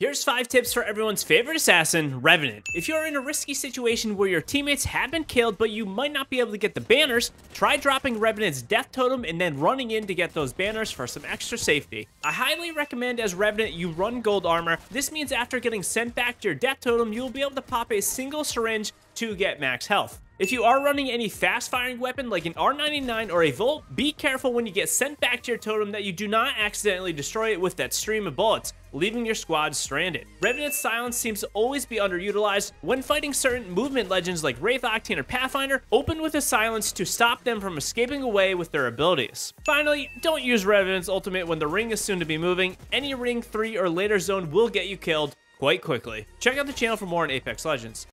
Here's 5 tips for everyone's favorite assassin, Revenant. If you're in a risky situation where your teammates have been killed but you might not be able to get the banners, try dropping Revenant's death totem and then running in to get those banners for some extra safety. I highly recommend as Revenant you run gold armor. This means after getting sent back to your death totem, you'll be able to pop a single syringe to get max health. If you are running any fast-firing weapon like an R99 or a Volt, be careful when you get sent back to your totem that you do not accidentally destroy it with that stream of bullets, leaving your squad stranded. Revenant's silence seems to always be underutilized. When fighting certain movement legends like Wraith Octane or Pathfinder, open with a silence to stop them from escaping away with their abilities. Finally, don't use Revenant's ultimate when the ring is soon to be moving. Any ring 3 or later zone will get you killed quite quickly. Check out the channel for more on Apex Legends.